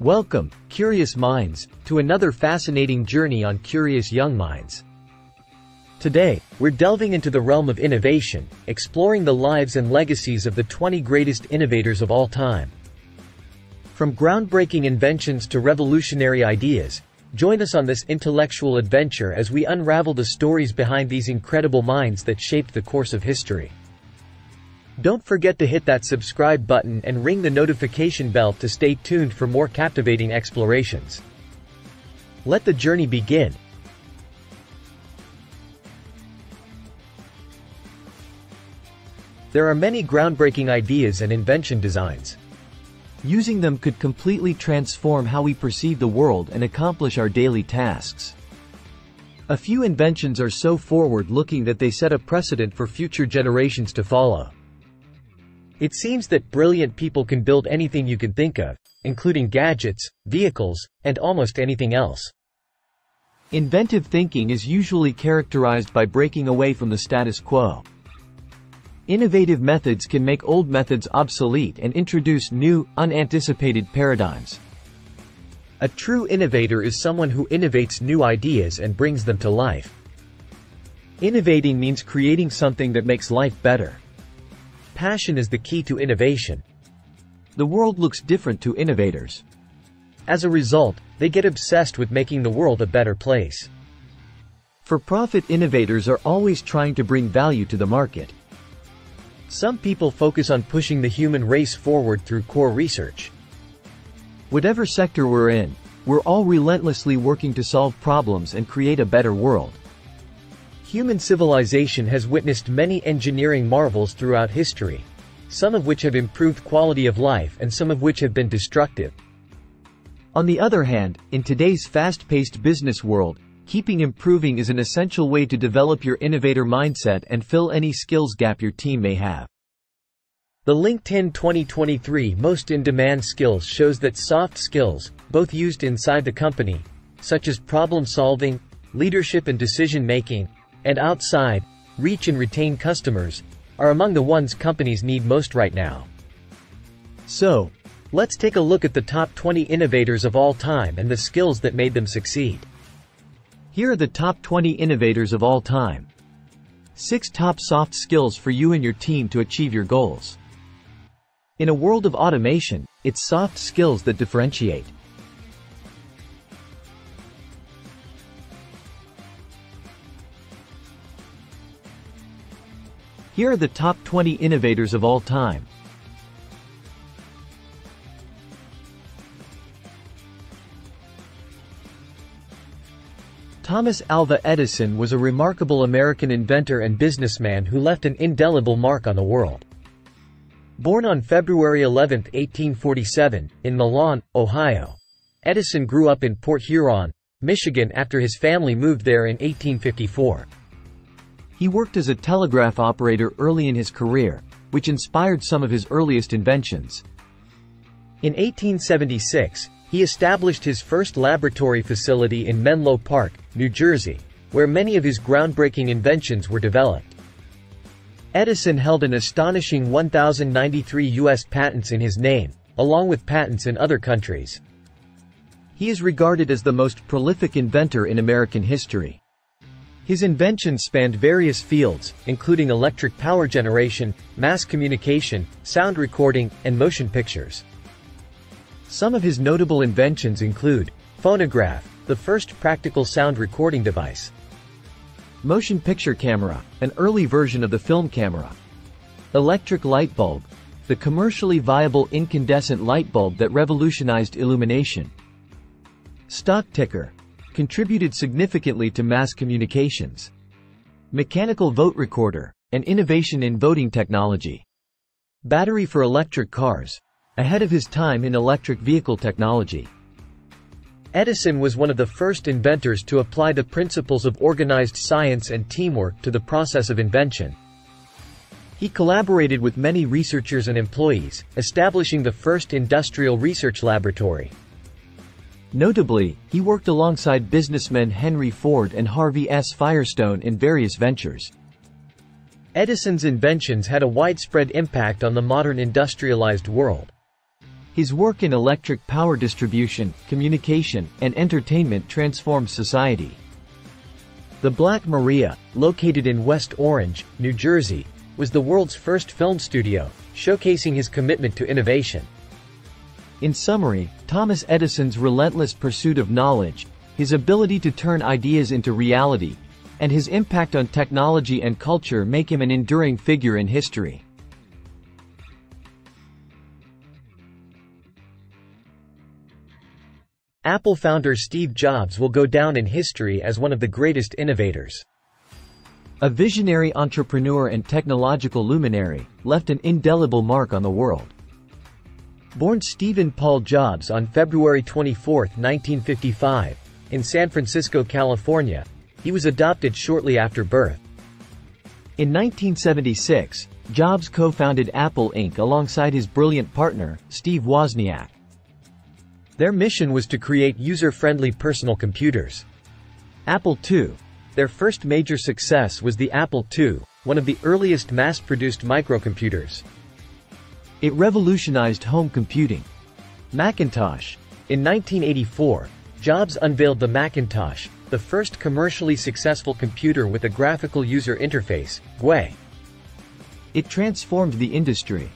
Welcome, curious minds, to another fascinating journey on Curious Young Minds. Today, we're delving into the realm of innovation, exploring the lives and legacies of the 20 greatest innovators of all time. From groundbreaking inventions to revolutionary ideas, join us on this intellectual adventure as we unravel the stories behind these incredible minds that shaped the course of history. Don't forget to hit that subscribe button and ring the notification bell to stay tuned for more captivating explorations. Let the journey begin. There are many groundbreaking ideas and invention designs. Using them could completely transform how we perceive the world and accomplish our daily tasks. A few inventions are so forward-looking that they set a precedent for future generations to follow. It seems that brilliant people can build anything you can think of, including gadgets, vehicles, and almost anything else. Inventive thinking is usually characterized by breaking away from the status quo. Innovative methods can make old methods obsolete and introduce new, unanticipated paradigms. A true innovator is someone who innovates new ideas and brings them to life. Innovating means creating something that makes life better. Passion is the key to innovation. The world looks different to innovators. As a result, they get obsessed with making the world a better place. For-profit innovators are always trying to bring value to the market. Some people focus on pushing the human race forward through core research. Whatever sector we're in, we're all relentlessly working to solve problems and create a better world. Human civilization has witnessed many engineering marvels throughout history, some of which have improved quality of life and some of which have been destructive. On the other hand, in today's fast-paced business world, keeping improving is an essential way to develop your innovator mindset and fill any skills gap your team may have. The LinkedIn 2023 Most in-Demand Skills shows that soft skills, both used inside the company, such as problem solving, leadership and decision making, and outside, reach and retain customers, are among the ones companies need most right now. So, let's take a look at the top 20 innovators of all time and the skills that made them succeed. Here are the top 20 innovators of all time. 6 top soft skills for you and your team to achieve your goals. In a world of automation, it's soft skills that differentiate. Here are the top 20 innovators of all time. Thomas Alva Edison was a remarkable American inventor and businessman who left an indelible mark on the world. Born on February 11, 1847, in Milan, Ohio, Edison grew up in Port Huron, Michigan after his family moved there in 1854. He worked as a telegraph operator early in his career, which inspired some of his earliest inventions. In 1876, he established his first laboratory facility in Menlo Park, New Jersey, where many of his groundbreaking inventions were developed. Edison held an astonishing 1,093 U.S. patents in his name, along with patents in other countries. He is regarded as the most prolific inventor in American history. His inventions spanned various fields, including electric power generation, mass communication, sound recording, and motion pictures. Some of his notable inventions include phonograph, the first practical sound recording device, motion picture camera, an early version of the film camera, electric light bulb, the commercially viable incandescent light bulb that revolutionized illumination, stock ticker, contributed significantly to mass communications. Mechanical vote recorder, an innovation in voting technology. Battery for electric cars, ahead of his time in electric vehicle technology. Edison was one of the first inventors to apply the principles of organized science and teamwork to the process of invention. He collaborated with many researchers and employees, establishing the first industrial research laboratory. Notably, he worked alongside businessmen Henry Ford and Harvey S. Firestone in various ventures. Edison's inventions had a widespread impact on the modern industrialized world. His work in electric power distribution, communication, and entertainment transformed society. The Black Maria, located in West Orange, New Jersey, was the world's first film studio, showcasing his commitment to innovation. In summary, Thomas Edison's relentless pursuit of knowledge, his ability to turn ideas into reality, and his impact on technology and culture make him an enduring figure in history. Apple founder Steve Jobs will go down in history as one of the greatest innovators. A visionary entrepreneur and technological luminary, left an indelible mark on the world. Born Stephen Paul Jobs on February 24, 1955, in San Francisco, California, he was adopted shortly after birth. In 1976, Jobs co-founded Apple Inc. alongside his brilliant partner, Steve Wozniak. Their mission was to create user-friendly personal computers. Apple II. Their first major success was the Apple II, one of the earliest mass-produced microcomputers. It revolutionized home computing. Macintosh. In 1984, Jobs unveiled the Macintosh, the first commercially successful computer with a graphical user interface, GUI. It transformed the industry.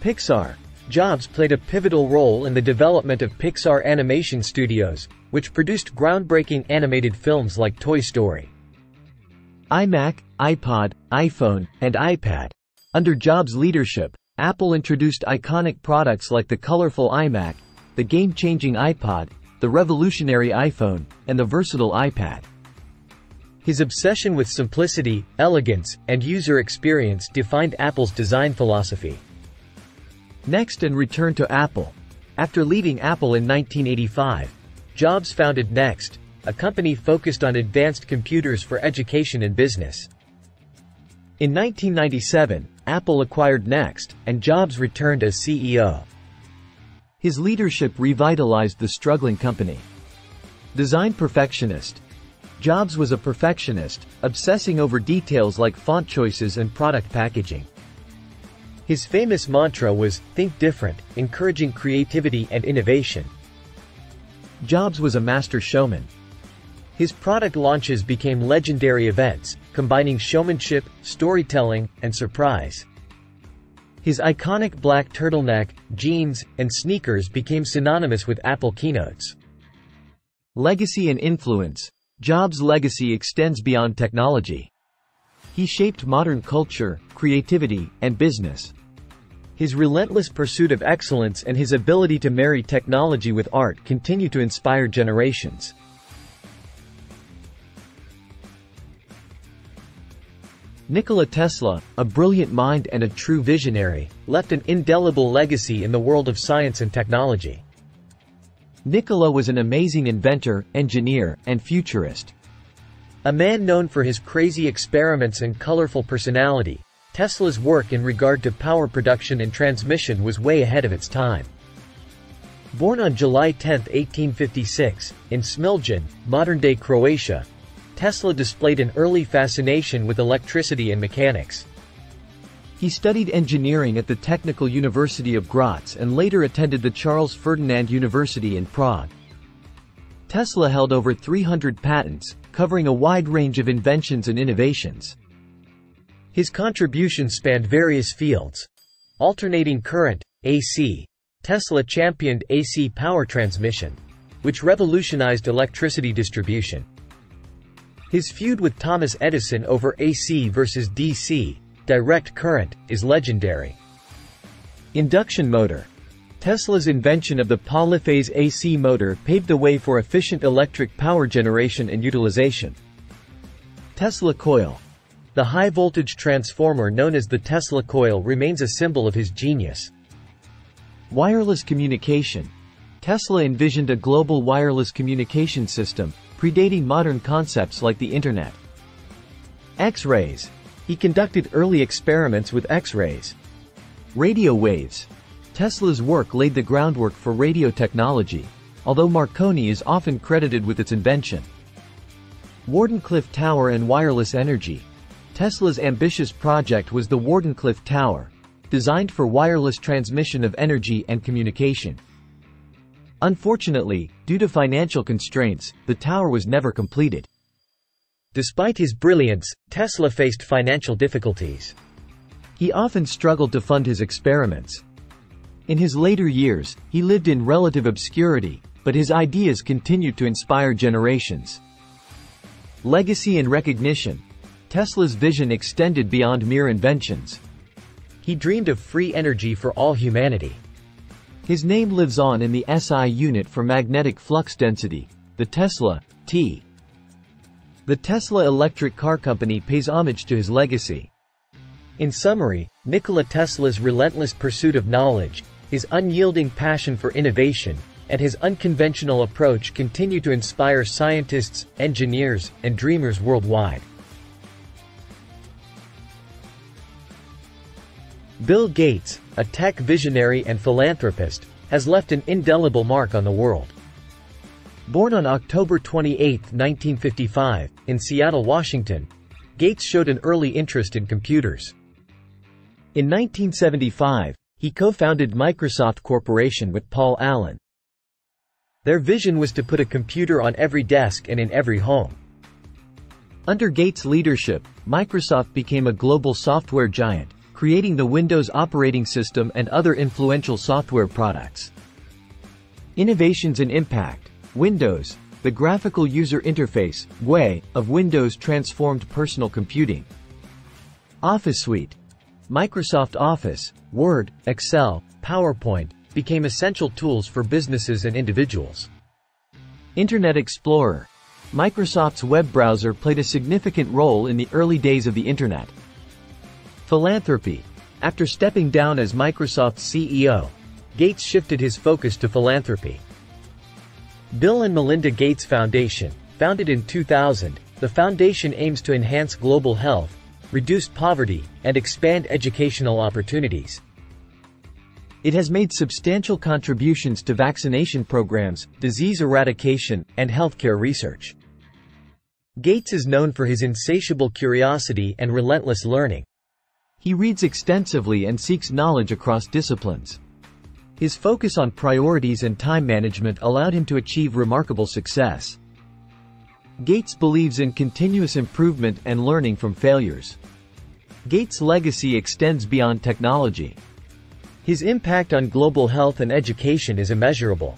Pixar. Jobs played a pivotal role in the development of Pixar Animation Studios, which produced groundbreaking animated films like Toy Story. iMac, iPod, iPhone, and iPad. Under Jobs' leadership, Apple introduced iconic products like the colorful iMac, the game-changing iPod, the revolutionary iPhone, and the versatile iPad. His obsession with simplicity, elegance, and user experience defined Apple's design philosophy. Next and return to Apple. After leaving Apple in 1985, Jobs founded Next, a company focused on advanced computers for education and business. In 1997, Apple acquired Next, and Jobs returned as CEO. His leadership revitalized the struggling company. Design perfectionist. Jobs was a perfectionist, obsessing over details like font choices and product packaging. His famous mantra was, think different, encouraging creativity and innovation. Jobs was a master showman. His product launches became legendary events, combining showmanship, storytelling, and surprise. His iconic black turtleneck, jeans, and sneakers became synonymous with Apple keynotes. Legacy and influence. Jobs' legacy extends beyond technology. He shaped modern culture, creativity, and business. His relentless pursuit of excellence and his ability to marry technology with art continue to inspire generations. Nikola Tesla, a brilliant mind and a true visionary, left an indelible legacy in the world of science and technology. Nikola was an amazing inventor, engineer, and futurist. A man known for his crazy experiments and colorful personality, Tesla's work in regard to power production and transmission was way ahead of its time. Born on July 10, 1856, in Smiljan, modern-day Croatia, Tesla displayed an early fascination with electricity and mechanics. He studied engineering at the Technical University of Graz and later attended the Charles Ferdinand University in Prague. Tesla held over 300 patents, covering a wide range of inventions and innovations. His contributions spanned various fields. Alternating current, AC. Tesla championed AC power transmission, which revolutionized electricity distribution. His feud with Thomas Edison over AC versus DC, direct current, is legendary. Induction motor. Tesla's invention of the polyphase AC motor paved the way for efficient electric power generation and utilization. Tesla coil. The high-voltage transformer known as the Tesla coil remains a symbol of his genius. Wireless communication. Tesla envisioned a global wireless communication system, predating modern concepts like the Internet. X-rays. He conducted early experiments with X-rays. Radio waves. Tesla's work laid the groundwork for radio technology, although Marconi is often credited with its invention. Wardenclyffe Tower and wireless energy. Tesla's ambitious project was the Wardenclyffe Tower, designed for wireless transmission of energy and communication. Unfortunately, due to financial constraints, the tower was never completed. Despite his brilliance, Tesla faced financial difficulties. He often struggled to fund his experiments. In his later years, he lived in relative obscurity, but his ideas continued to inspire generations. Legacy and recognition. Tesla's vision extended beyond mere inventions. He dreamed of free energy for all humanity. His name lives on in the SI unit for magnetic flux density, the Tesla, T. The Tesla electric car company pays homage to his legacy. In summary, Nikola Tesla's relentless pursuit of knowledge, his unyielding passion for innovation, and his unconventional approach continue to inspire scientists, engineers, and dreamers worldwide. Bill Gates, a tech visionary and philanthropist, has left an indelible mark on the world. Born on October 28, 1955, in Seattle, Washington, Gates showed an early interest in computers. In 1975, he co-founded Microsoft Corporation with Paul Allen. Their vision was to put a computer on every desk and in every home. Under Gates' leadership, Microsoft became a global software giant, creating the Windows operating system and other influential software products. Innovations and impact. Windows, the graphical user interface, GUI, of Windows transformed personal computing. Office Suite. Microsoft Office, Word, Excel, PowerPoint, became essential tools for businesses and individuals. Internet Explorer. Microsoft's web browser played a significant role in the early days of the Internet. Philanthropy. After stepping down as Microsoft's CEO, Gates shifted his focus to philanthropy. Bill and Melinda Gates Foundation, founded in 2000, the foundation aims to enhance global health, reduce poverty, and expand educational opportunities. It has made substantial contributions to vaccination programs, disease eradication, and healthcare research. Gates is known for his insatiable curiosity and relentless learning. He reads extensively and seeks knowledge across disciplines. His focus on priorities and time management allowed him to achieve remarkable success. Gates believes in continuous improvement and learning from failures. Gates' legacy extends beyond technology. His impact on global health and education is immeasurable.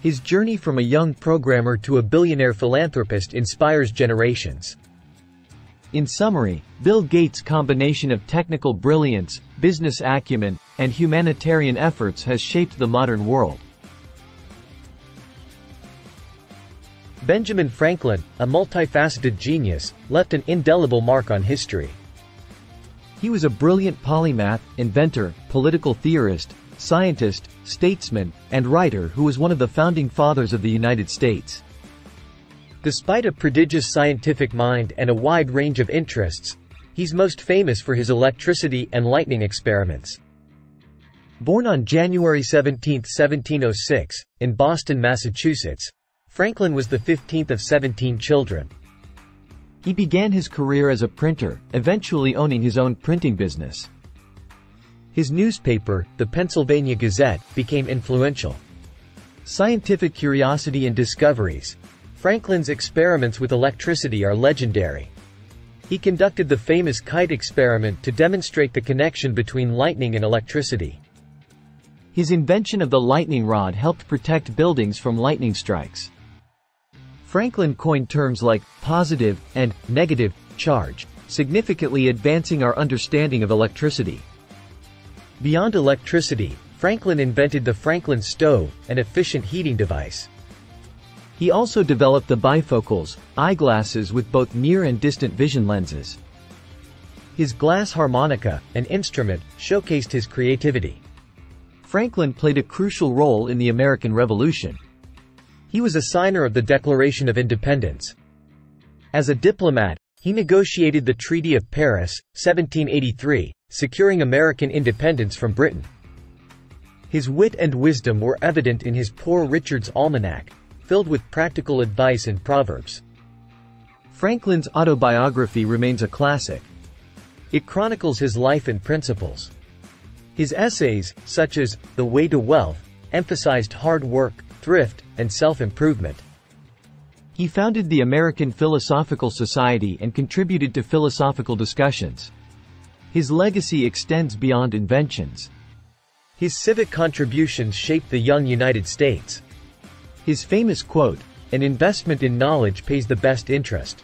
His journey from a young programmer to a billionaire philanthropist inspires generations. In summary, Bill Gates' combination of technical brilliance, business acumen, and humanitarian efforts has shaped the modern world. Benjamin Franklin, a multifaceted genius, left an indelible mark on history. He was a brilliant polymath, inventor, political theorist, scientist, statesman, and writer who was one of the founding fathers of the United States. Despite a prodigious scientific mind and a wide range of interests, he's most famous for his electricity and lightning experiments. Born on January 17, 1706, in Boston, Massachusetts, Franklin was the 15th of 17 children. He began his career as a printer, eventually owning his own printing business. His newspaper, the Pennsylvania Gazette, became influential. Scientific curiosity and discoveries, Franklin's experiments with electricity are legendary. He conducted the famous kite experiment to demonstrate the connection between lightning and electricity. His invention of the lightning rod helped protect buildings from lightning strikes. Franklin coined terms like positive and negative charge, significantly advancing our understanding of electricity. Beyond electricity, Franklin invented the Franklin stove, an efficient heating device. He also developed the bifocals, eyeglasses with both near and distant vision lenses. His glass harmonica, an instrument, showcased his creativity. Franklin played a crucial role in the American Revolution. He was a signer of the Declaration of Independence. As a diplomat, he negotiated the Treaty of Paris, 1783, securing American independence from Britain. His wit and wisdom were evident in his Poor Richard's Almanac, filled with practical advice and proverbs. Franklin's autobiography remains a classic. It chronicles his life and principles. His essays, such as The Way to Wealth, emphasized hard work, thrift, and self-improvement. He founded the American Philosophical Society and contributed to philosophical discussions. His legacy extends beyond inventions. His civic contributions shaped the young United States. His famous quote, an investment in knowledge pays the best interest.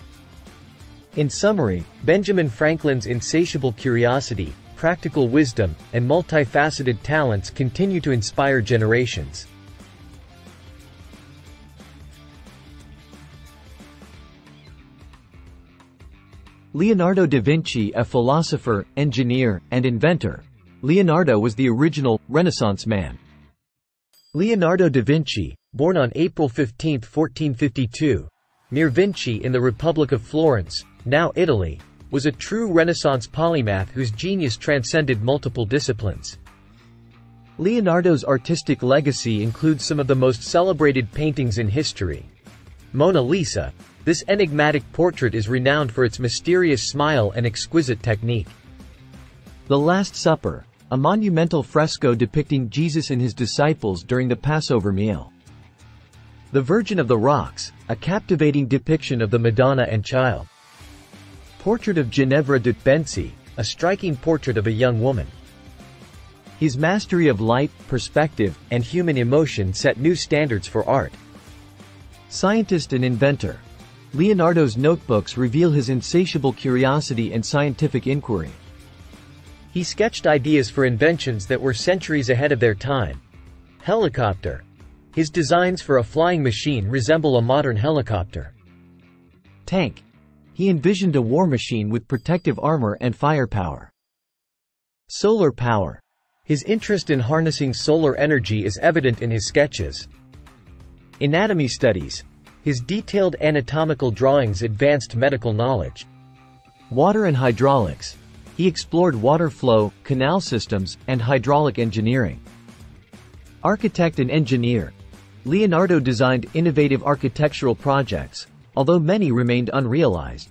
In summary, Benjamin Franklin's insatiable curiosity, practical wisdom, and multifaceted talents continue to inspire generations. Leonardo da Vinci a philosopher, engineer, and inventor. Leonardo was the original, Renaissance man. Leonardo da Vinci, born on April 15, 1452, near Vinci in the Republic of Florence, now Italy, was a true Renaissance polymath whose genius transcended multiple disciplines. Leonardo's artistic legacy includes some of the most celebrated paintings in history. Mona Lisa, this enigmatic portrait is renowned for its mysterious smile and exquisite technique. The Last Supper, a monumental fresco depicting Jesus and his disciples during the Passover meal. The Virgin of the Rocks, a captivating depiction of the Madonna and Child. Portrait of Ginevra de Benci, a striking portrait of a young woman. His mastery of light, perspective, and human emotion set new standards for art. Scientist and inventor, Leonardo's notebooks reveal his insatiable curiosity and scientific inquiry. He sketched ideas for inventions that were centuries ahead of their time. Helicopter. His designs for a flying machine resemble a modern helicopter. Tank. He envisioned a war machine with protective armor and firepower. Solar power. His interest in harnessing solar energy is evident in his sketches. Anatomy studies. His detailed anatomical drawings advanced medical knowledge. Water and hydraulics. He explored water flow, canal systems, and hydraulic engineering. Architect and engineer. Leonardo designed innovative architectural projects, although many remained unrealized.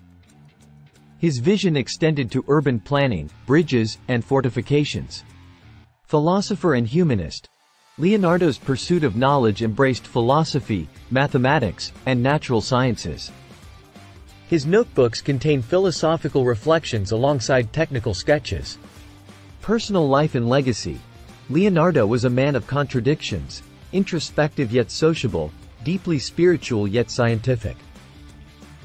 His vision extended to urban planning, bridges, and fortifications. Philosopher and humanist. Leonardo's pursuit of knowledge embraced philosophy, mathematics, and natural sciences. His notebooks contain philosophical reflections alongside technical sketches. Personal life and legacy. Leonardo was a man of contradictions, introspective yet sociable, deeply spiritual yet scientific.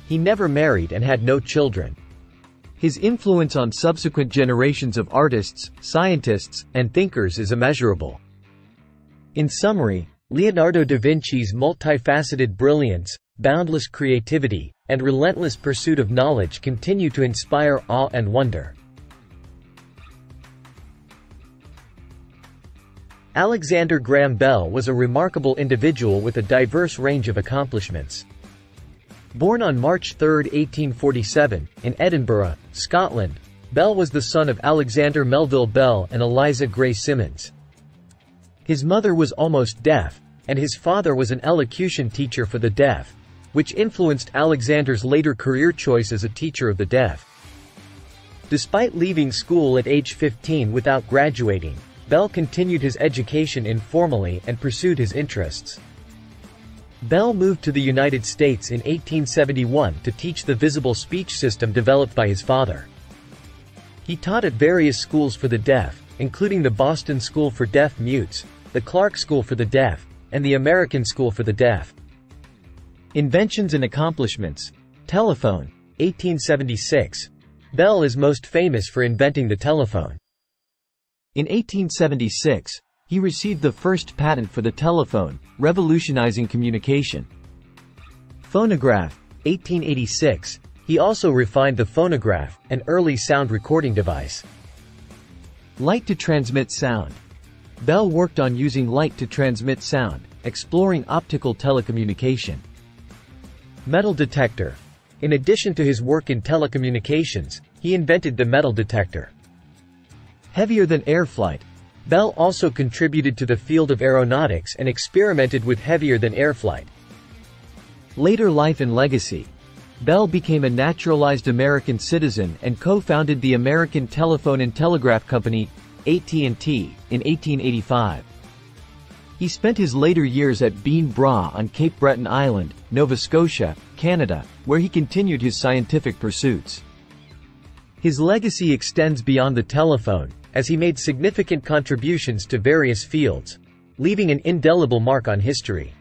He never married and had no children. His influence on subsequent generations of artists, scientists, and thinkers is immeasurable. In summary, Leonardo da Vinci's multifaceted brilliance, boundless creativity, and relentless pursuit of knowledge continue to inspire awe and wonder. Alexander Graham Bell was a remarkable individual with a diverse range of accomplishments. Born on March 3, 1847, in Edinburgh, Scotland, Bell was the son of Alexander Melville Bell and Eliza Gray Symonds. His mother was almost deaf, and his father was an elocution teacher for the deaf, which influenced Alexander's later career choice as a teacher of the deaf. Despite leaving school at age 15 without graduating, Bell continued his education informally and pursued his interests. Bell moved to the United States in 1871 to teach the visible speech system developed by his father. He taught at various schools for the deaf, including the Boston School for Deaf Mutes, the Clark School for the Deaf, and the American School for the Deaf. Inventions and accomplishments. Telephone. 1876. Bell is most famous for inventing the telephone. In 1876, he received the first patent for the telephone, revolutionizing communication. Phonograph. 1886. He also refined the phonograph, an early sound recording device. Light to transmit sound. Bell worked on using light to transmit sound, exploring optical telecommunication. Metal detector. In addition to his work in telecommunications, he invented the metal detector. Heavier than air flight. Bell also contributed to the field of aeronautics and experimented with heavier than air flight. Later life and legacy. Bell became a naturalized American citizen and co-founded the American Telephone and Telegraph Company, AT&T, in 1885. He spent his later years at Beinn Bhreagh on Cape Breton Island, Nova Scotia, Canada, where he continued his scientific pursuits. His legacy extends beyond the telephone, as he made significant contributions to various fields, leaving an indelible mark on history.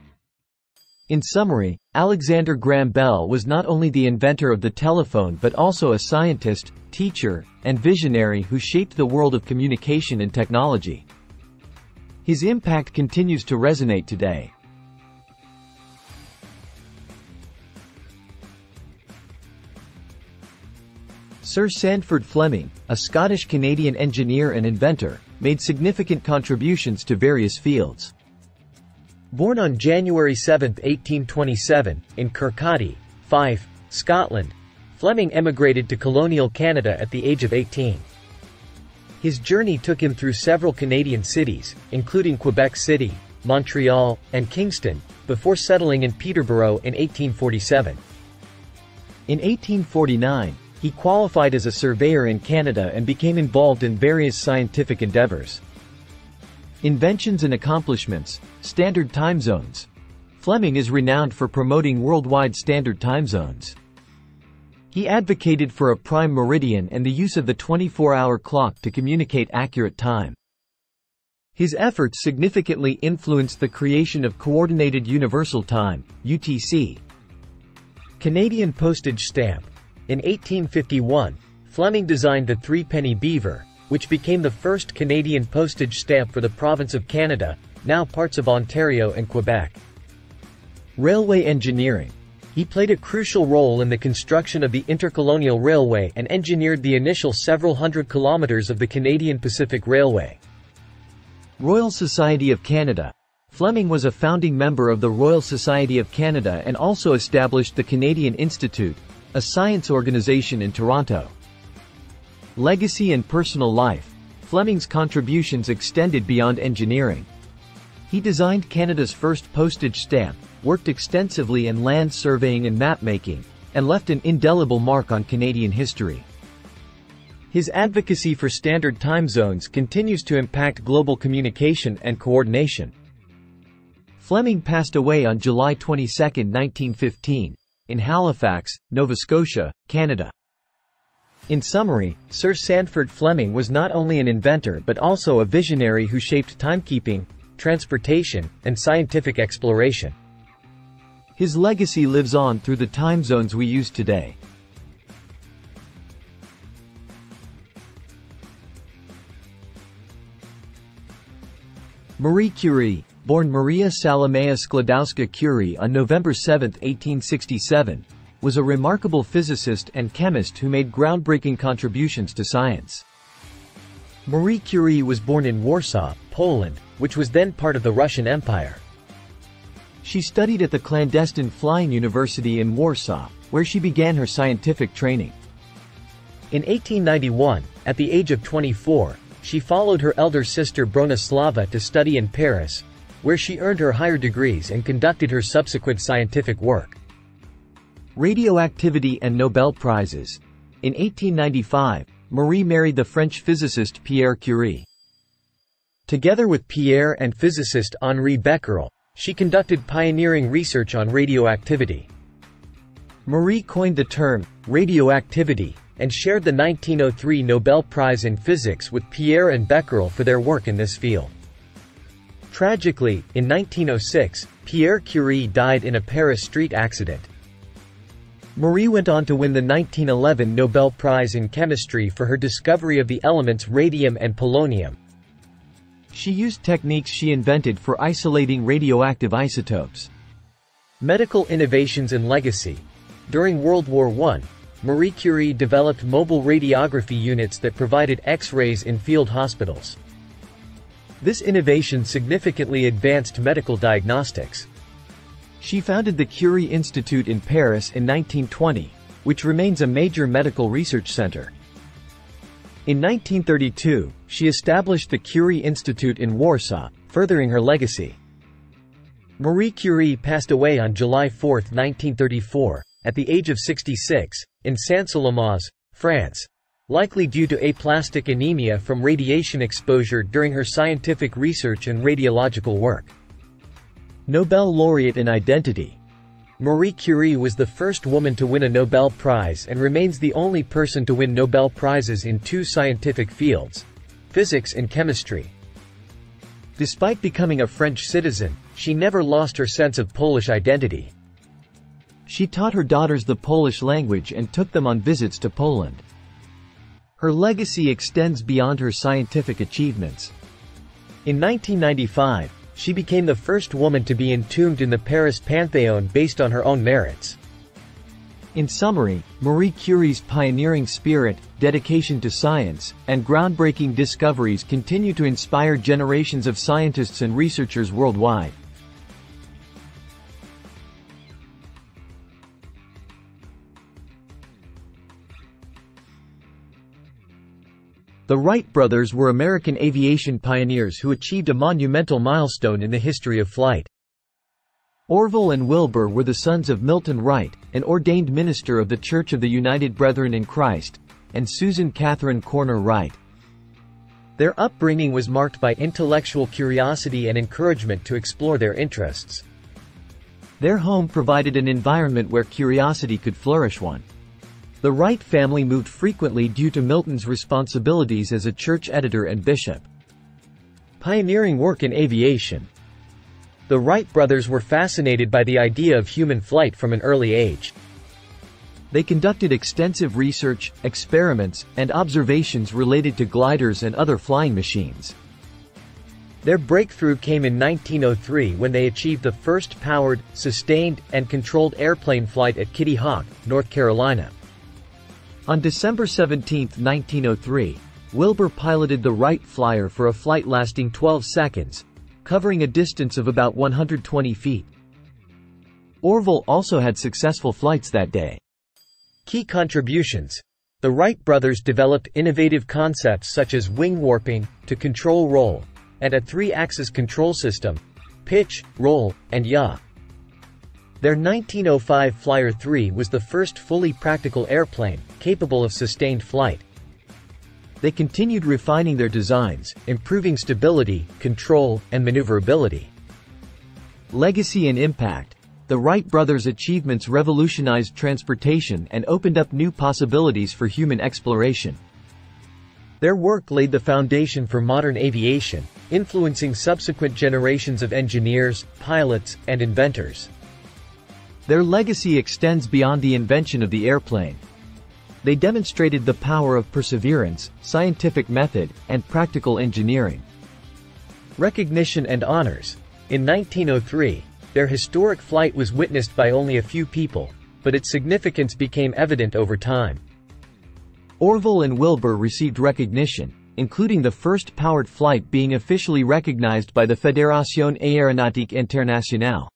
In summary, Alexander Graham Bell was not only the inventor of the telephone but also a scientist, teacher, and visionary who shaped the world of communication and technology. His impact continues to resonate today. Sir Sandford Fleming, a Scottish-Canadian engineer and inventor, made significant contributions to various fields. Born on January 7, 1827, in Kirkcaldy, Fife, Scotland, Fleming emigrated to colonial Canada at the age of 18. His journey took him through several Canadian cities, including Quebec City, Montreal, and Kingston, before settling in Peterborough in 1847. In 1849, he qualified as a surveyor in Canada and became involved in various scientific endeavors. Inventions and accomplishments, standard time zones. Fleming is renowned for promoting worldwide standard time zones. He advocated for a prime meridian and the use of the 24-hour clock to communicate accurate time. His efforts significantly influenced the creation of Coordinated Universal Time, UTC. Canadian Postage Stamp. In 1851, Fleming designed the three-penny beaver, which became the first Canadian postage stamp for the province of Canada, now parts of Ontario and Quebec. Railway engineering. He played a crucial role in the construction of the Intercolonial Railway and engineered the initial several hundred kilometers of the Canadian Pacific Railway. Royal Society of Canada. Fleming was a founding member of the Royal Society of Canada and also established the Canadian Institute, a science organization in Toronto. Legacy and personal life. Fleming's contributions extended beyond engineering. He designed Canada's first postage stamp, worked extensively in land surveying and mapmaking, and left an indelible mark on Canadian history. His advocacy for standard time zones continues to impact global communication and coordination. Fleming passed away on July 22, 1915, in Halifax, Nova Scotia, Canada. In summary, Sir Sandford Fleming was not only an inventor but also a visionary who shaped timekeeping, transportation, and scientific exploration. His legacy lives on through the time zones we use today. Marie Curie, born Maria Salomea Sklodowska Curie on November 7, 1867, was a remarkable physicist and chemist who made groundbreaking contributions to science. Marie Curie was born in Warsaw, Poland, which was then part of the Russian Empire. She studied at the clandestine Flying University in Warsaw, where she began her scientific training. In 1891, at the age of 24, she followed her elder sister Bronislava to study in Paris, where she earned her higher degrees and conducted her subsequent scientific work. Radioactivity and Nobel Prizes. In 1895, Marie married the French physicist Pierre Curie. Together with Pierre and physicist Henri Becquerel, she conducted pioneering research on radioactivity. Marie coined the term, radioactivity, and shared the 1903 Nobel Prize in Physics with Pierre and Becquerel for their work in this field. Tragically, in 1906, Pierre Curie died in a Paris street accident. Marie went on to win the 1911 Nobel Prize in Chemistry for her discovery of the elements radium and polonium. She used techniques she invented for isolating radioactive isotopes. Medical innovations and legacy. During World War I, Marie Curie developed mobile radiography units that provided X-rays in field hospitals. This innovation significantly advanced medical diagnostics. She founded the Curie Institute in Paris in 1920, which remains a major medical research center. In 1932, she established the Curie Institute in Warsaw, furthering her legacy. Marie Curie passed away on July 4, 1934, at the age of 66, in Sancellemoz, France. Likely due to aplastic anemia from radiation exposure during her scientific research and radiological work. Nobel laureate in identity. Marie Curie was the first woman to win a Nobel Prize and remains the only person to win Nobel Prizes in two scientific fields, physics and chemistry. Despite becoming a French citizen, she never lost her sense of Polish identity. She taught her daughters the Polish language and took them on visits to Poland. Her legacy extends beyond her scientific achievements. In 1995, she became the first woman to be entombed in the Paris Pantheon based on her own merits. In summary, Marie Curie's pioneering spirit, dedication to science, and groundbreaking discoveries continue to inspire generations of scientists and researchers worldwide. The Wright brothers were American aviation pioneers who achieved a monumental milestone in the history of flight. Orville and Wilbur were the sons of Milton Wright, an ordained minister of the Church of the United Brethren in Christ, and Susan Catherine Koerner Wright. Their upbringing was marked by intellectual curiosity and encouragement to explore their interests. Their home provided an environment where curiosity could flourish one. The Wright family moved frequently due to Milton's responsibilities as a church editor and bishop. Pioneering work in aviation. The Wright brothers were fascinated by the idea of human flight from an early age. They conducted extensive research, experiments, and observations related to gliders and other flying machines. Their breakthrough came in 1903 when they achieved the first powered, sustained, and controlled airplane flight at Kitty Hawk, North Carolina. On December 17, 1903, Wilbur piloted the Wright Flyer for a flight lasting 12 seconds, covering a distance of about 120 feet. Orville also had successful flights that day. Key contributions. The Wright brothers developed innovative concepts such as wing warping, to control roll, and a three-axis control system, pitch, roll, and yaw. Their 1905 Flyer 3 was the first fully practical airplane, capable of sustained flight. They continued refining their designs, improving stability, control, and maneuverability. Legacy and impact. The Wright brothers' achievements revolutionized transportation and opened up new possibilities for human exploration. Their work laid the foundation for modern aviation, influencing subsequent generations of engineers, pilots, and inventors. Their legacy extends beyond the invention of the airplane. They demonstrated the power of perseverance, scientific method, and practical engineering. Recognition and honors. In 1903, their historic flight was witnessed by only a few people, but its significance became evident over time. Orville and Wilbur received recognition, including the first powered flight being officially recognized by the Fédération Aéronautique Internationale.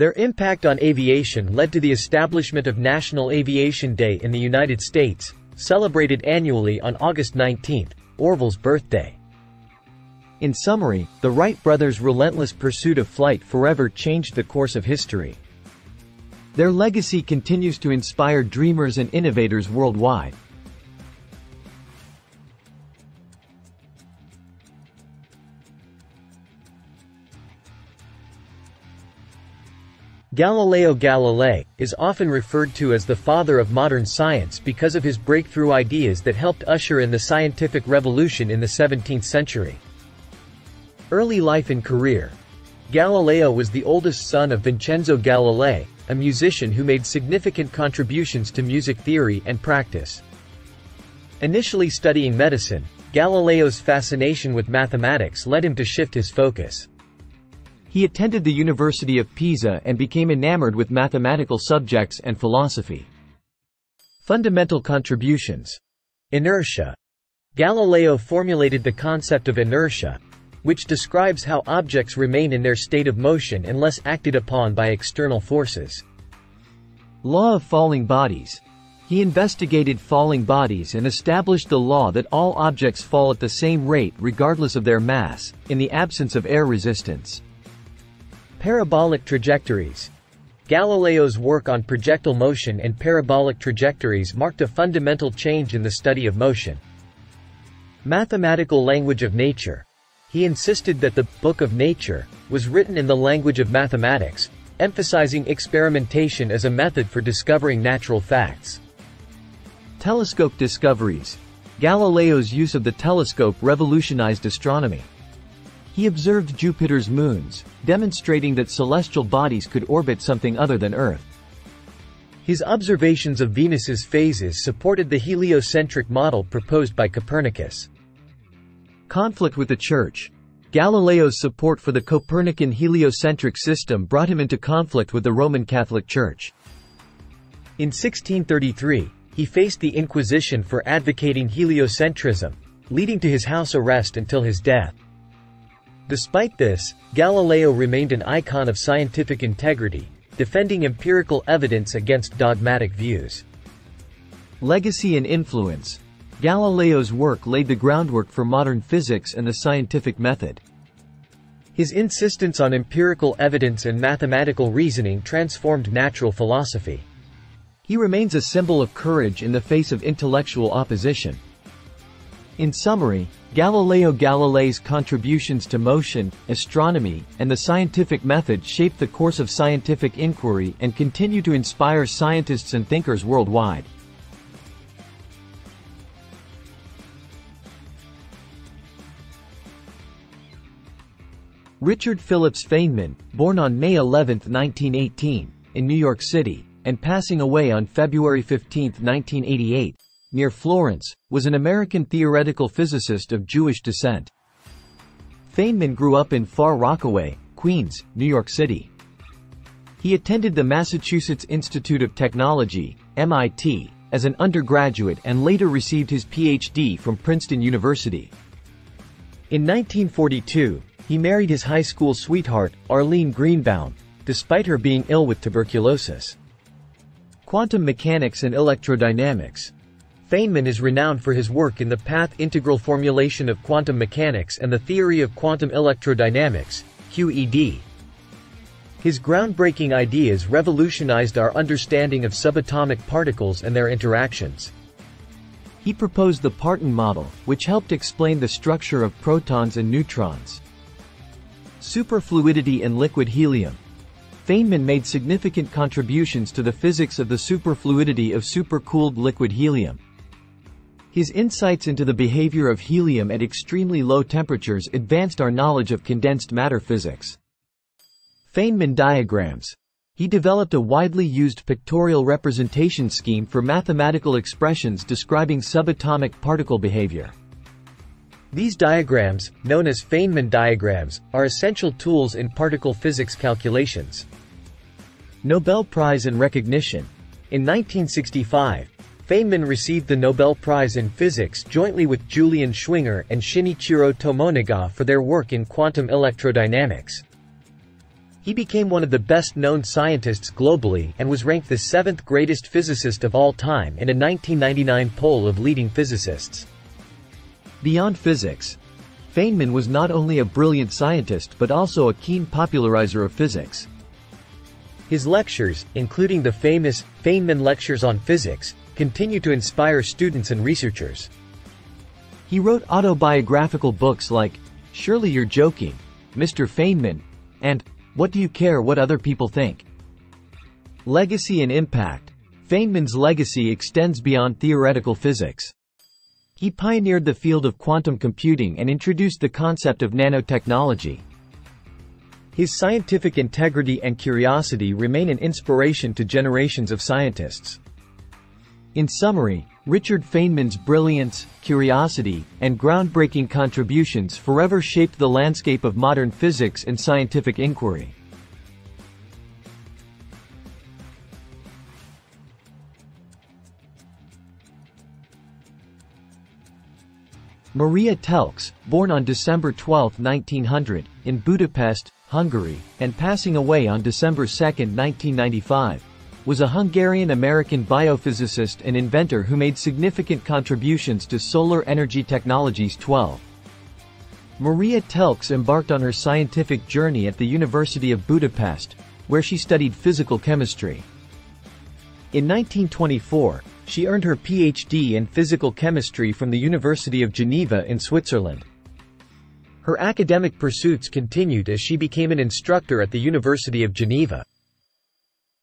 Their impact on aviation led to the establishment of National Aviation Day in the United States, celebrated annually on August 19, Orville's birthday. In summary, the Wright brothers' relentless pursuit of flight forever changed the course of history. Their legacy continues to inspire dreamers and innovators worldwide. Galileo Galilei is often referred to as the father of modern science because of his breakthrough ideas that helped usher in the scientific revolution in the 17th century. Early life and career Galileo was the oldest son of Vincenzo Galilei, a musician who made significant contributions to music theory and practice. Initially studying medicine, Galileo's fascination with mathematics led him to shift his focus. He attended the University of Pisa and became enamored with mathematical subjects and philosophy. Fundamental contributions. Inertia. Galileo formulated the concept of inertia, which describes how objects remain in their state of motion unless acted upon by external forces. Law of falling bodies. He investigated falling bodies and established the law that all objects fall at the same rate regardless of their mass, in the absence of air resistance. Parabolic trajectories. Galileo's work on projectile motion and parabolic trajectories marked a fundamental change in the study of motion. Mathematical language of nature. He insisted that the Book of Nature was written in the language of mathematics, emphasizing experimentation as a method for discovering natural facts. Telescope discoveries. Galileo's use of the telescope revolutionized astronomy. He observed Jupiter's moons, demonstrating that celestial bodies could orbit something other than Earth. His observations of Venus's phases supported the heliocentric model proposed by Copernicus. Conflict with the Church. Galileo's support for the Copernican heliocentric system brought him into conflict with the Roman Catholic Church. In 1633, he faced the Inquisition for advocating heliocentrism, leading to his house arrest until his death. Despite this, Galileo remained an icon of scientific integrity, defending empirical evidence against dogmatic views. Legacy and influence. Galileo's work laid the groundwork for modern physics and the scientific method. His insistence on empirical evidence and mathematical reasoning transformed natural philosophy. He remains a symbol of courage in the face of intellectual opposition. In summary, Galileo Galilei's contributions to motion, astronomy, and the scientific method shaped the course of scientific inquiry and continue to inspire scientists and thinkers worldwide. Richard Phillips Feynman, born on May 11, 1918, in New York City, and passing away on February 15, 1988, near Florence, was an American theoretical physicist of Jewish descent. Feynman grew up in Far Rockaway, Queens, New York City. He attended the Massachusetts Institute of Technology, MIT, as an undergraduate and later received his PhD from Princeton University. In 1942, he married his high school sweetheart, Arlene Greenbaum, despite her being ill with tuberculosis. Quantum mechanics and electrodynamics, Feynman is renowned for his work in the path integral formulation of quantum mechanics and the theory of quantum electrodynamics, QED. His groundbreaking ideas revolutionized our understanding of subatomic particles and their interactions. He proposed the Parton model, which helped explain the structure of protons and neutrons. Superfluidity and liquid helium. Feynman made significant contributions to the physics of the superfluidity of supercooled liquid helium. His insights into the behavior of helium at extremely low temperatures advanced our knowledge of condensed matter physics. Feynman diagrams. He developed a widely used pictorial representation scheme for mathematical expressions describing subatomic particle behavior. These diagrams, known as Feynman diagrams, are essential tools in particle physics calculations. Nobel Prize in Recognition. In 1965, Feynman received the Nobel Prize in Physics jointly with Julian Schwinger and Shinichiro Tomonaga for their work in quantum electrodynamics. He became one of the best-known scientists globally and was ranked the seventh greatest physicist of all time in a 1999 poll of leading physicists. Beyond physics, Feynman was not only a brilliant scientist but also a keen popularizer of physics. His lectures, including the famous Feynman Lectures on Physics, continue to inspire students and researchers. He wrote autobiographical books like Surely You're Joking, Mr. Feynman, and What Do You Care What Other People Think? Legacy and Impact Feynman's legacy extends beyond theoretical physics. He pioneered the field of quantum computing and introduced the concept of nanotechnology. His scientific integrity and curiosity remain an inspiration to generations of scientists. In summary, Richard Feynman's brilliance, curiosity, and groundbreaking contributions forever shaped the landscape of modern physics and scientific inquiry. Maria Telkes, born on December 12, 1900, in Budapest, Hungary, and passing away on December 2, 1995, was a Hungarian-American biophysicist and inventor who made significant contributions to solar energy technologies 12. Maria Telkes embarked on her scientific journey at the University of Budapest, where she studied physical chemistry. In 1924, she earned her PhD in physical chemistry from the University of Geneva in Switzerland. Her academic pursuits continued as she became an instructor at the University of Geneva.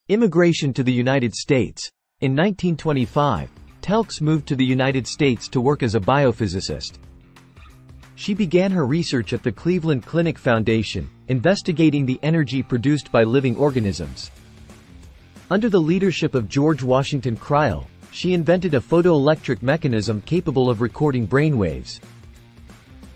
Immigration to the United States. In 1925, Telkes moved to the United States to work as a biophysicist. She began her research at the Cleveland Clinic Foundation, investigating the energy produced by living organisms. Under the leadership of George Washington Crile, she invented a photoelectric mechanism capable of recording brainwaves.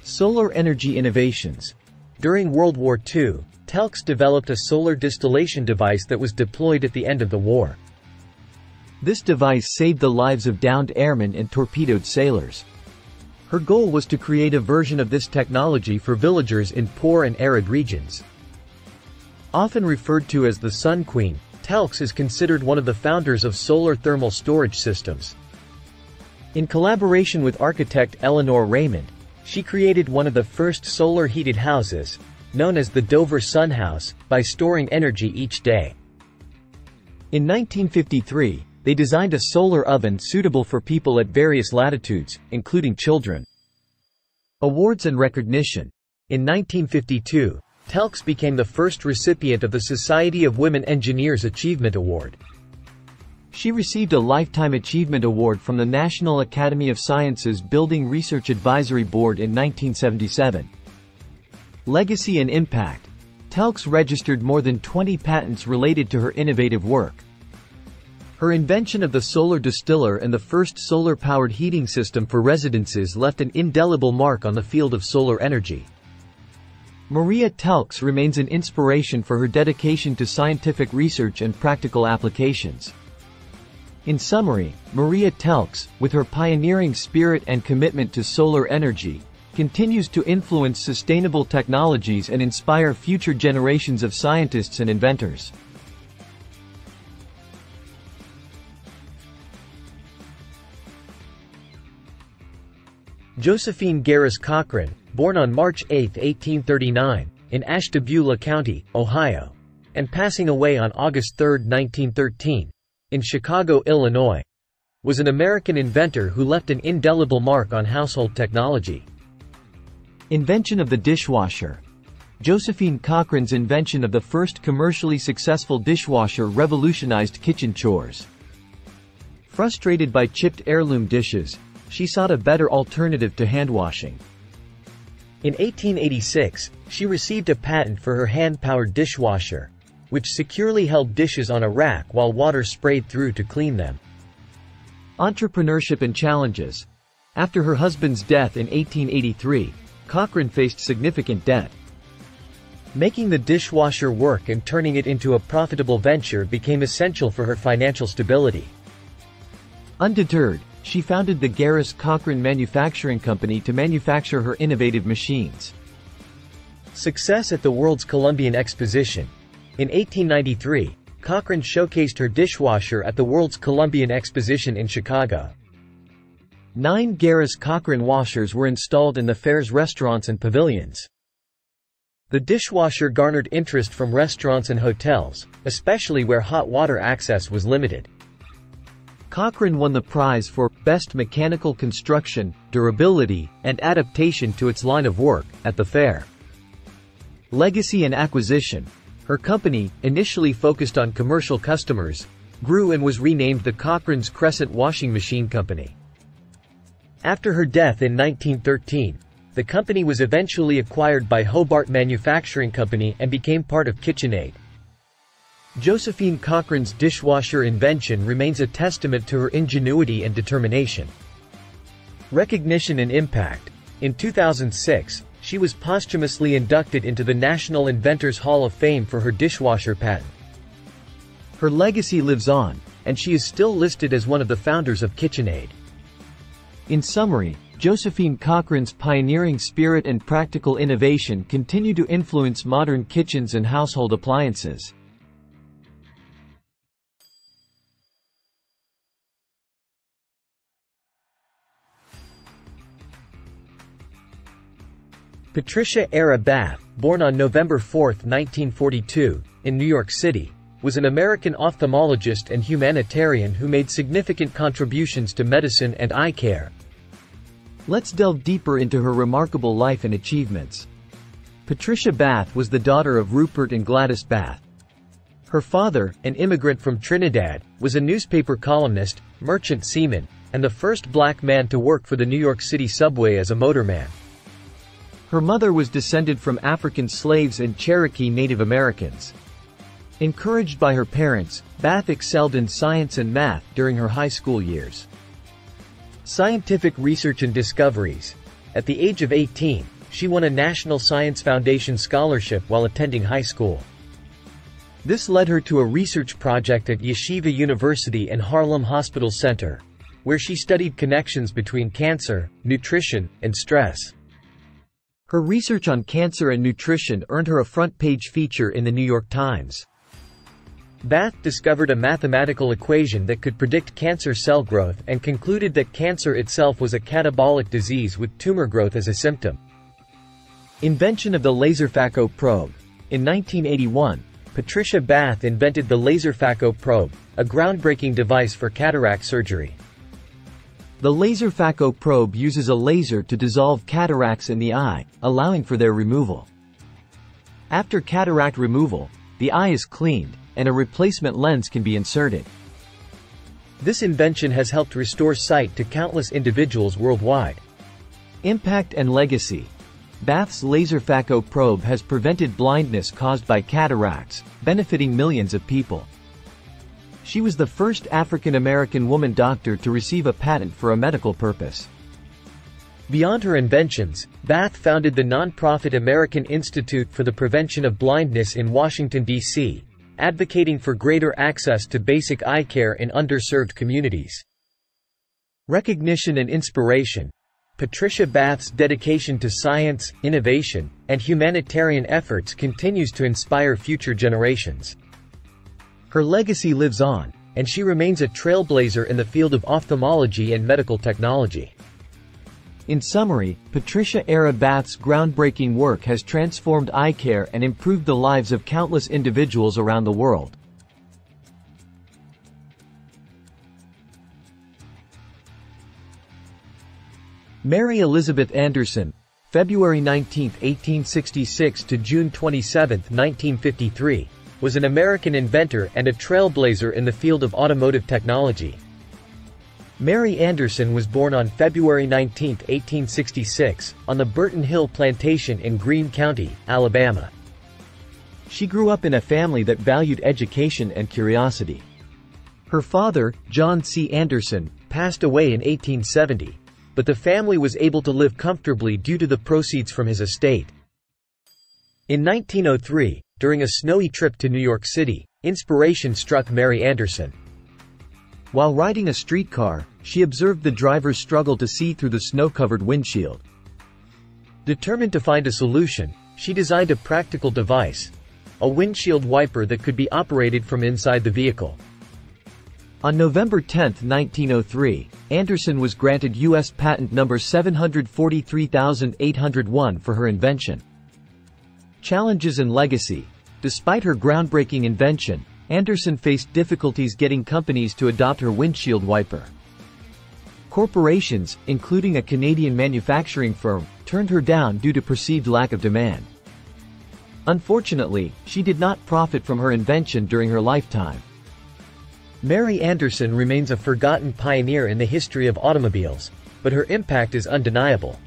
Solar energy innovations. During World War II, Telkes developed a solar distillation device that was deployed at the end of the war. This device saved the lives of downed airmen and torpedoed sailors. Her goal was to create a version of this technology for villagers in poor and arid regions. Often referred to as the Sun Queen, Telkes is considered one of the founders of solar thermal storage systems. In collaboration with architect Eleanor Raymond, she created one of the first solar-heated houses, known as the Dover Sun House, by storing energy each day. In 1953, they designed a solar oven suitable for people at various latitudes, including children. Awards and recognition. In 1952, Telkes became the first recipient of the Society of Women Engineers Achievement Award. She received a Lifetime Achievement Award from the National Academy of Sciences Building Research Advisory Board in 1977. Legacy and Impact Telkes registered more than 20 patents related to her innovative work. Her invention of the solar distiller and the first solar-powered heating system for residences left an indelible mark on the field of solar energy. Maria Telkes remains an inspiration for her dedication to scientific research and practical applications. In summary, Maria Telkes, with her pioneering spirit and commitment to solar energy, continues to influence sustainable technologies and inspire future generations of scientists and inventors. Josephine Garis Cochran, born on March 8, 1839, in Ashtabula County, Ohio, and passing away on August 3, 1913, in Chicago, Illinois, was an American inventor who left an indelible mark on household technology. Invention of the dishwasher. Josephine Cochran's invention of the first commercially successful dishwasher revolutionized kitchen chores. Frustrated by chipped heirloom dishes, she sought a better alternative to hand washing. In 1886, she received a patent for her hand-powered dishwasher, which securely held dishes on a rack while water sprayed through to clean them. Entrepreneurship and challenges. After her husband's death in 1883, Cochran faced significant debt. Making the dishwasher work and turning it into a profitable venture became essential for her financial stability. Undeterred, she founded the Garis Cochran Manufacturing Company to manufacture her innovative machines. Success at the World's Columbian Exposition, in 1893, Cochran showcased her dishwasher at the World's Columbian Exposition in Chicago. Nine Garis Cochran washers were installed in the fair's restaurants and pavilions. The dishwasher garnered interest from restaurants and hotels, especially where hot water access was limited. Cochran won the prize for Best Mechanical Construction, Durability, and Adaptation to its line of work at the fair. Legacy and Acquisition her company, initially focused on commercial customers, grew and was renamed the Cochran's Crescent Washing Machine Company. After her death in 1913, the company was eventually acquired by Hobart Manufacturing Company and became part of KitchenAid. Josephine Cochran's dishwasher invention remains a testament to her ingenuity and determination. Recognition and impact. In 2006, she was posthumously inducted into the National Inventors Hall of Fame for her dishwasher patent. Her legacy lives on, and she is still listed as one of the founders of KitchenAid. In summary, Josephine Cochran's pioneering spirit and practical innovation continue to influence modern kitchens and household appliances. Patricia Era Bath, born on November 4, 1942, in New York City, was an American ophthalmologist and humanitarian who made significant contributions to medicine and eye care. Let's delve deeper into her remarkable life and achievements. Patricia Bath was the daughter of Rupert and Gladys Bath. Her father, an immigrant from Trinidad, was a newspaper columnist, merchant seaman, and the first black man to work for the New York City subway as a motorman. Her mother was descended from African slaves and Cherokee Native Americans. Encouraged by her parents, Bath excelled in science and math during her high school years. Scientific research and discoveries. At the age of 18, she won a National Science Foundation scholarship while attending high school. This led her to a research project at Yeshiva University and Harlem Hospital Center, where she studied connections between cancer, nutrition, and stress. Her research on cancer and nutrition earned her a front-page feature in the New York Times. Bath discovered a mathematical equation that could predict cancer cell growth and concluded that cancer itself was a catabolic disease with tumor growth as a symptom. Invention of the laser phaco probe. In 1981, Patricia Bath invented the laser phaco probe, a groundbreaking device for cataract surgery. The laser phaco probe uses a laser to dissolve cataracts in the eye, allowing for their removal. After cataract removal, the eye is cleaned, and a replacement lens can be inserted. This invention has helped restore sight to countless individuals worldwide. Impact and legacy. Bath's laser phaco probe has prevented blindness caused by cataracts, benefiting millions of people. She was the first African-American woman doctor to receive a patent for a medical purpose. Beyond her inventions, Bath founded the nonprofit American Institute for the Prevention of Blindness in Washington, D.C., advocating for greater access to basic eye care in underserved communities. Recognition and inspiration. Patricia Bath's dedication to science, innovation, and humanitarian efforts continues to inspire future generations. Her legacy lives on, and she remains a trailblazer in the field of ophthalmology and medical technology. In summary, Patricia Era Bath's groundbreaking work has transformed eye care and improved the lives of countless individuals around the world. Mary Elizabeth Anderson, February 19, 1866 to June 27, 1953, was an American inventor and a trailblazer in the field of automotive technology. Mary Anderson was born on February 19, 1866, on the Burton Hill Plantation in Greene County, Alabama. She grew up in a family that valued education and curiosity. Her father, John C. Anderson, passed away in 1870, but the family was able to live comfortably due to the proceeds from his estate. In 1903, during a snowy trip to New York City, inspiration struck Mary Anderson. While riding a streetcar, she observed the driver's struggle to see through the snow-covered windshield. Determined to find a solution, she designed a practical device, a windshield wiper that could be operated from inside the vehicle. On November 10, 1903, Anderson was granted U.S. Patent Number 743801 for her invention. Challenges and Legacy Despite her groundbreaking invention, Anderson faced difficulties getting companies to adopt her windshield wiper. Corporations, including a Canadian manufacturing firm, turned her down due to perceived lack of demand. Unfortunately, she did not profit from her invention during her lifetime. Mary Anderson remains a forgotten pioneer in the history of automobiles, but her impact is undeniable.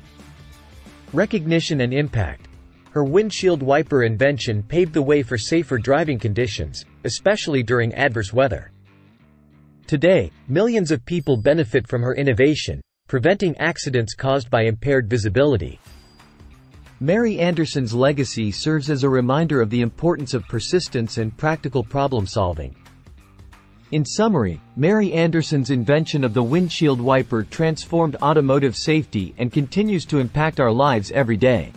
Recognition and impact. Her windshield wiper invention paved the way for safer driving conditions, especially during adverse weather. Today, millions of people benefit from her innovation, preventing accidents caused by impaired visibility. Mary Anderson's legacy serves as a reminder of the importance of persistence and practical problem solving. In summary, Mary Anderson's invention of the windshield wiper transformed automotive safety and continues to impact our lives every day.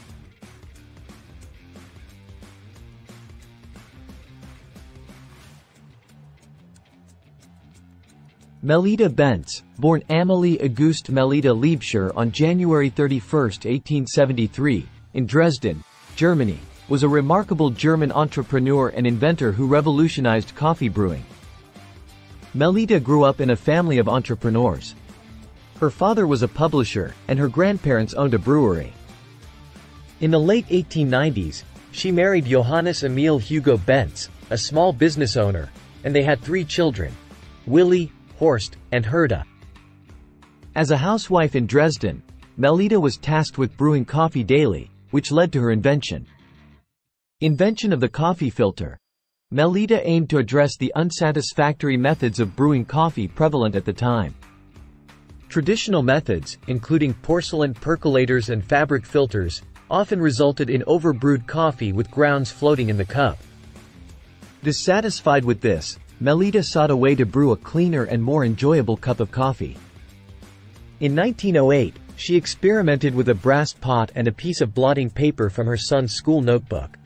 Melitta Bentz, born Amelie Auguste Melitta Liebscher on January 31, 1873, in Dresden, Germany, was a remarkable German entrepreneur and inventor who revolutionized coffee brewing. Melitta grew up in a family of entrepreneurs. Her father was a publisher, and her grandparents owned a brewery. In the late 1890s, she married Johannes Emil Hugo Bentz, a small business owner, and they had three children, Willie, Horst, and Herta. As a housewife in Dresden, Melitta was tasked with brewing coffee daily, which led to her invention. Invention of the coffee filter. Melitta aimed to address the unsatisfactory methods of brewing coffee prevalent at the time. Traditional methods, including porcelain percolators and fabric filters, often resulted in overbrewed coffee with grounds floating in the cup. Dissatisfied with this, Melitta sought a way to brew a cleaner and more enjoyable cup of coffee. In 1908, she experimented with a brass pot and a piece of blotting paper from her son's school notebook.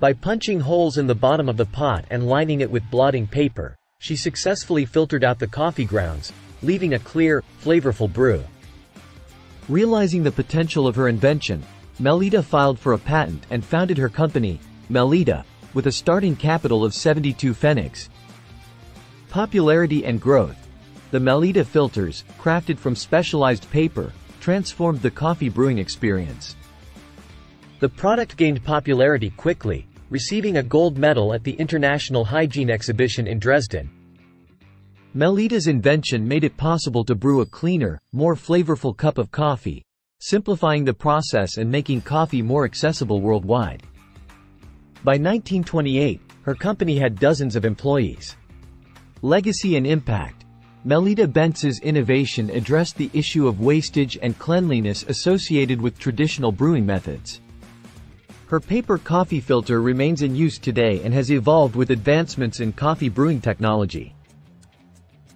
By punching holes in the bottom of the pot and lining it with blotting paper, she successfully filtered out the coffee grounds, leaving a clear, flavorful brew. Realizing the potential of her invention, Melitta filed for a patent and founded her company, Melitta, with a starting capital of 72 pfennigs. Popularity and growth. The Melitta filters, crafted from specialized paper, transformed the coffee brewing experience. The product gained popularity quickly, receiving a gold medal at the International Hygiene Exhibition in Dresden. Melitta's invention made it possible to brew a cleaner, more flavorful cup of coffee, simplifying the process and making coffee more accessible worldwide. By 1928, her company had dozens of employees. Legacy and impact. Melitta Bentz's innovation addressed the issue of wastage and cleanliness associated with traditional brewing methods. Her paper coffee filter remains in use today and has evolved with advancements in coffee brewing technology.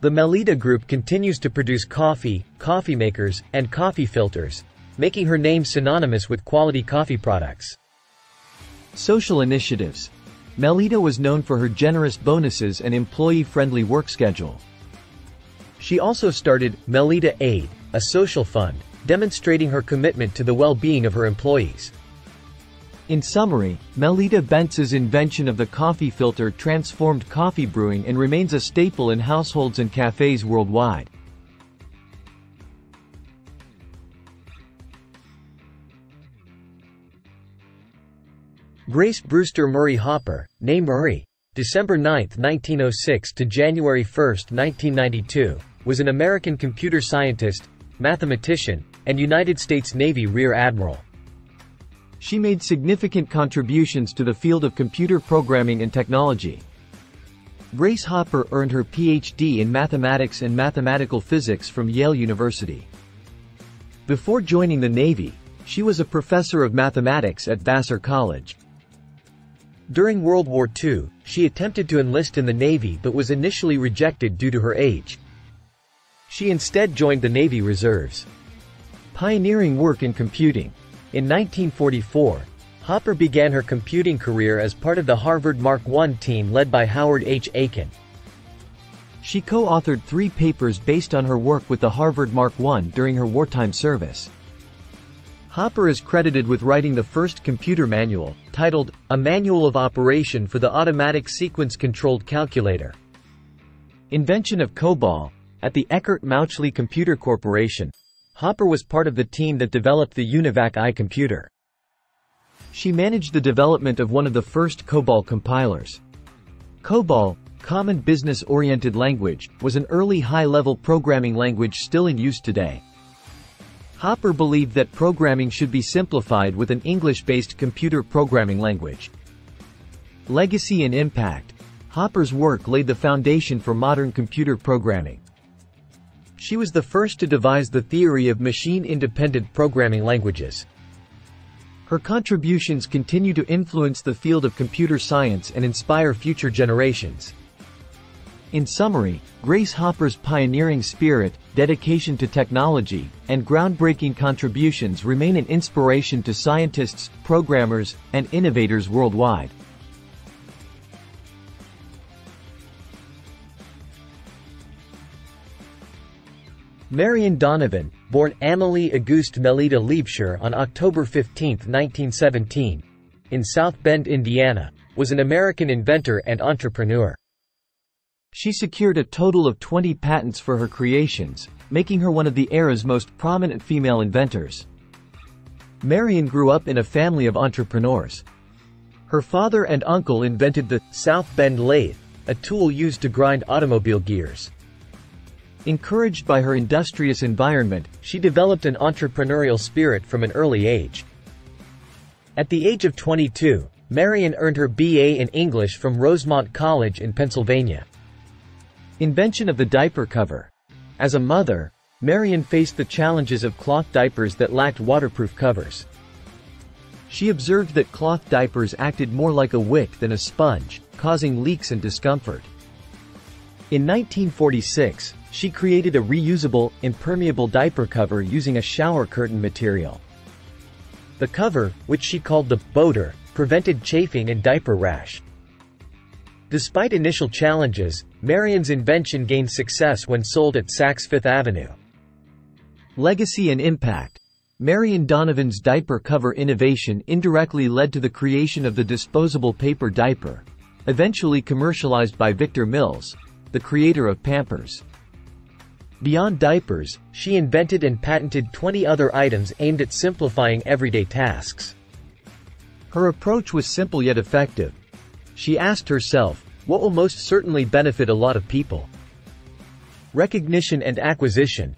The Melitta Group continues to produce coffee, coffee makers, and coffee filters, making her name synonymous with quality coffee products. Social initiatives. Melitta was known for her generous bonuses and employee-friendly work schedule. She also started Melitta Aid, a social fund, demonstrating her commitment to the well-being of her employees. In summary, Melitta Bentz's invention of the coffee filter transformed coffee brewing and remains a staple in households and cafes worldwide. Grace Brewster Murray Hopper, née Murray, December 9, 1906 to January 1, 1992, was an American computer scientist, mathematician, and United States Navy Rear Admiral. She made significant contributions to the field of computer programming and technology. Grace Hopper earned her PhD in mathematics and mathematical physics from Yale University. Before joining the Navy, she was a professor of mathematics at Vassar College. During World War II, she attempted to enlist in the Navy but was initially rejected due to her age. She instead joined the Navy Reserves. Pioneering work in computing. In 1944, Hopper began her computing career as part of the Harvard Mark I team led by Howard H. Aiken. She co-authored three papers based on her work with the Harvard Mark I during her wartime service. Hopper is credited with writing the first computer manual, titled, A Manual of Operation for the Automatic Sequence-Controlled Calculator. Invention of COBOL, at the Eckert Mauchly Computer Corporation, Hopper was part of the team that developed the UNIVAC I computer. She managed the development of one of the first COBOL compilers. COBOL, Common Business Oriented Language, was an early high-level programming language still in use today. Hopper believed that programming should be simplified with an English-based computer programming language. Legacy and impact. Hopper's work laid the foundation for modern computer programming. She was the first to devise the theory of machine-independent programming languages. Her contributions continue to influence the field of computer science and inspire future generations. In summary, Grace Hopper's pioneering spirit, dedication to technology, and groundbreaking contributions remain an inspiration to scientists, programmers, and innovators worldwide. Marion Donovan, born Amelie Auguste Melitta Liebscher on October 15, 1917, in South Bend, Indiana, was an American inventor and entrepreneur. She secured a total of 20 patents for her creations, making her one of the era's most prominent female inventors. Marion grew up in a family of entrepreneurs. Her father and uncle invented the South Bend lathe, a tool used to grind automobile gears. Encouraged by her industrious environment, she developed an entrepreneurial spirit from an early age. At the age of 22, Marion earned her BA in English from Rosemont College in Pennsylvania. Invention of the diaper cover. As a mother, Marion faced the challenges of cloth diapers that lacked waterproof covers. She observed that cloth diapers acted more like a wick than a sponge, causing leaks and discomfort. In 1946, she created a reusable, impermeable diaper cover using a shower curtain material. The cover, which she called the boater, prevented chafing and diaper rash. Despite initial challenges, Marion's invention gained success when sold at Saks Fifth Avenue. Legacy and impact. Marion Donovan's diaper cover innovation indirectly led to the creation of the disposable paper diaper, eventually commercialized by Victor Mills, the creator of Pampers. Beyond diapers, she invented and patented 20 other items aimed at simplifying everyday tasks. Her approach was simple yet effective. She asked herself, what will most certainly benefit a lot of people? Recognition and acquisition.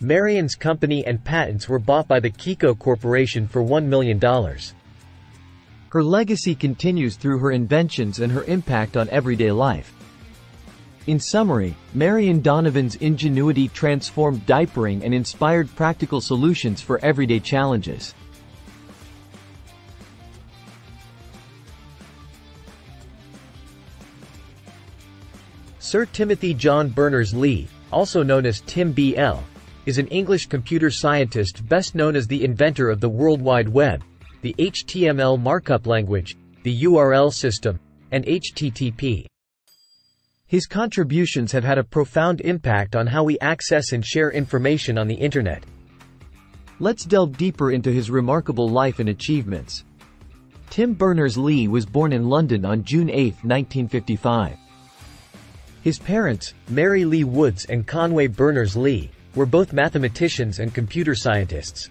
Marion's company and patents were bought by the Keko Corporation for $1 million. Her legacy continues through her inventions and her impact on everyday life. In summary, Marion Donovan's ingenuity transformed diapering and inspired practical solutions for everyday challenges. Sir Timothy John Berners-Lee, also known as Tim BL, is an English computer scientist best known as the inventor of the World Wide Web, the HTML markup language, the URL system, and HTTP. His contributions have had a profound impact on how we access and share information on the internet. Let's delve deeper into his remarkable life and achievements. Tim Berners-Lee was born in London on June 8, 1955. His parents, Mary Lee Woods and Conway Berners-Lee, were both mathematicians and computer scientists.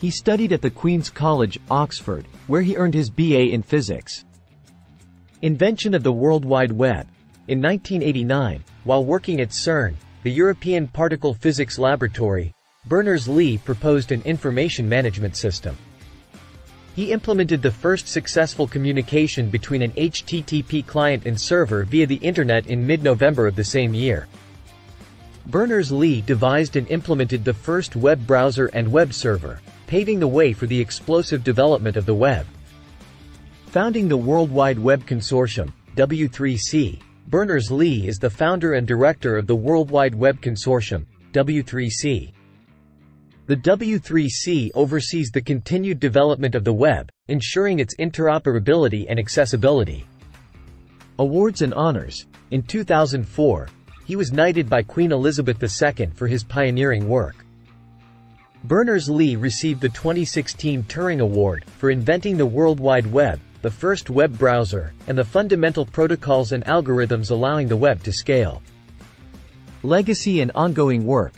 He studied at the Queen's College, Oxford, where he earned his BA in physics. Invention of the World Wide Web, in 1989, while working at CERN, the European Particle Physics Laboratory, Berners-Lee proposed an information management system. He implemented the first successful communication between an HTTP client and server via the Internet in mid-November of the same year. Berners-Lee devised and implemented the first web browser and web server, paving the way for the explosive development of the web. Founding the World Wide Web Consortium, W3C, Berners-Lee is the founder and director of the World Wide Web Consortium, W3C. The W3C oversees the continued development of the web, ensuring its interoperability and accessibility. Awards and honors. In 2004, he was knighted by Queen Elizabeth II for his pioneering work. Berners-Lee received the 2016 Turing Award for inventing the World Wide Web the first web browser, and the fundamental protocols and algorithms allowing the web to scale. Legacy and ongoing work.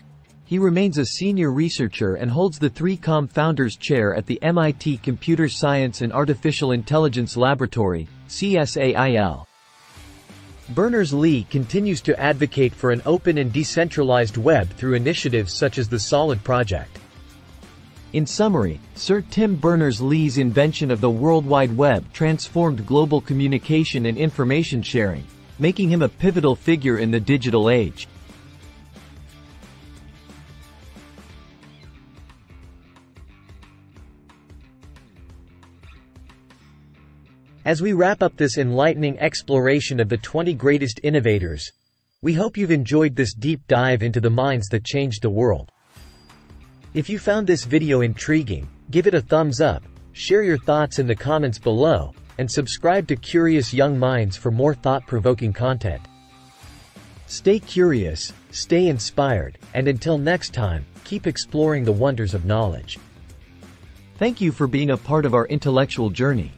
He remains a senior researcher and holds the 3Com Founders Chair at the MIT Computer Science and Artificial Intelligence Laboratory, CSAIL. Berners-Lee continues to advocate for an open and decentralized web through initiatives such as the Solid Project. In summary, Sir Tim Berners-Lee's invention of the World Wide Web transformed global communication and information sharing, making him a pivotal figure in the digital age. As we wrap up this enlightening exploration of the 20 greatest innovators, we hope you've enjoyed this deep dive into the minds that changed the world. If you found this video intriguing, give it a thumbs up, share your thoughts in the comments below, and subscribe to Curious Young Minds for more thought-provoking content. Stay curious, stay inspired, and until next time, keep exploring the wonders of knowledge. Thank you for being a part of our intellectual journey.